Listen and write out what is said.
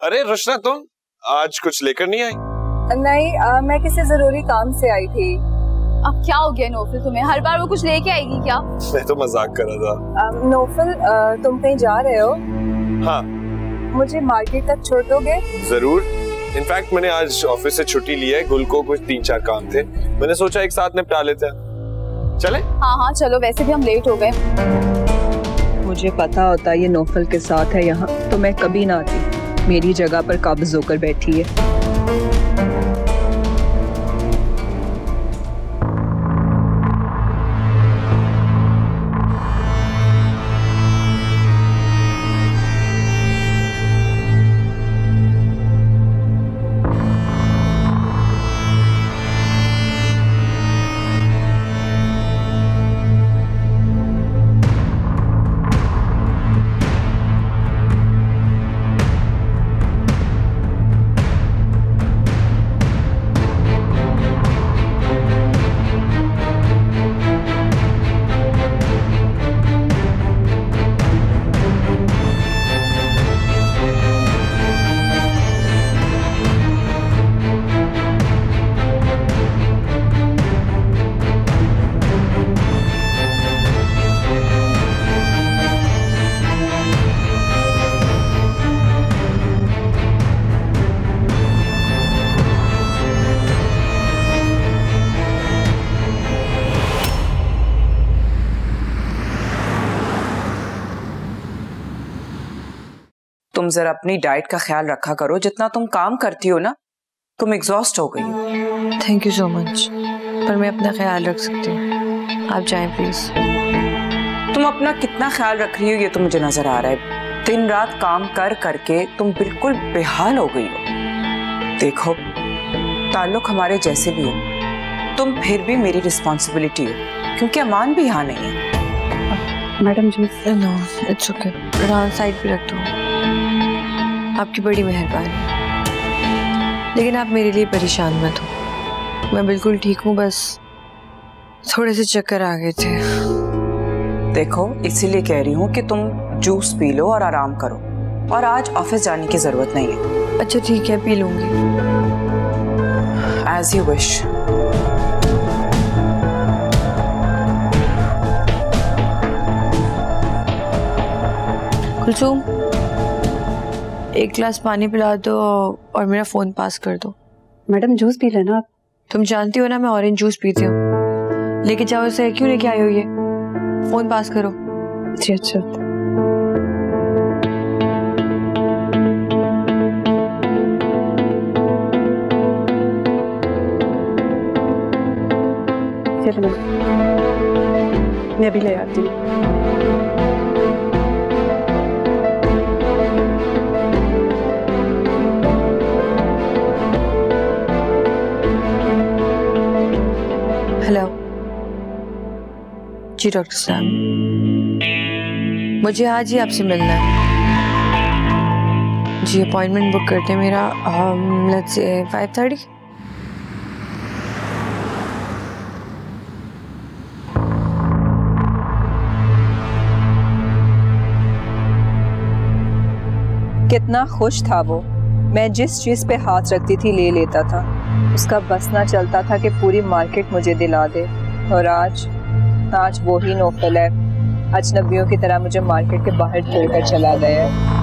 अरे रचना तुम आज कुछ लेकर नहीं आई? नहीं आ, मैं किसी ज़रूरी काम से आई थी। अब क्या हो गया नोफिल तुम्हें? हर बार वो कुछ लेके आएगी क्या? मैं तो मज़ाक कर रहा था। आ, नोफल आ, तुम कहीं जा रहे हो? हाँ। मुझे मार्केट तक छोड़ दोगे ज़रूर। इनफैक्ट मैंने आज ऑफ़िस से छुट्टी ली है गुल को कुछ तीन चार काम थे। मैंने सोचा एक साथ निपटा लेते हैं। चले? हाँ हाँ चलो वैसे भी हम लेट हो गए। मुझे पता होता ये नोफल के साथ है यहाँ तो मैं कभी ना आती। मेरी जगह पर काबज होकर बैठी है। तुम जरा अपनी डाइट का ख्याल रखा करो। जितना तुम काम करती हो ना तुम एग्जॉस्ट हो गई हो। थैंक यू सो मच पर मैं अपना ख्याल रख सकती हूँ। आप जाएँ प्लीज़ तुम अपना कितना ख्याल रख रही हो ये तो मुझे नज़र आ रहा है। दिन रात काम कर करके तुम बिल्कुल बेहाल हो गई हो। देखो ताल्लुक हमारे जैसे भी हो। तुम फिर भी मेरी रिस्पॉन्सिबिलिटी हो क्योंकि अमान भी यहाँ नहीं है। Madam ji no it's okay side पे रख दो। आपकी बड़ी मेहरबानी। लेकिन आप मेरे लिए परेशान मत हो। मैं बिल्कुल ठीक हूँ बस थोड़े से चक्कर आ गए थे। देखो इसीलिए कह रही हूँ कि तुम जूस पी लो और आराम करो। और आज ऑफ़िस जाने की ज़रूरत नहीं है। अच्छा ठीक है पी लूँगी। एज यू विश कुलसुम एक गिलास पानी पिला दो और मेरा फ़ोन पास कर दो। मैडम जूस पी लेना आप। तुम जानती हो ना मैं ऑरेंज जूस पीती हूँ। लेके जाओ इसे क्यों लेके आई हो ये? फ़ोन पास करो। जी अच्छा। चलो। मैं भी ले आती हूँ। जी डॉक्टर साहब। मुझे आज ही आपसे मिलना है। जी अपॉइंटमेंट बुक करते हैं मेरा लेट्स से फाइव थर्टी कितना खुश था वो। मैं जिस चीज़ पे हाथ रखती थी, ले लेता था। उसका बस ना चलता था कि पूरी मार्केट मुझे दिला दे। और आज आज वो ही नोफल है अजनबियों की तरह मुझे मार्केट के बाहर छोड़कर चला गया। है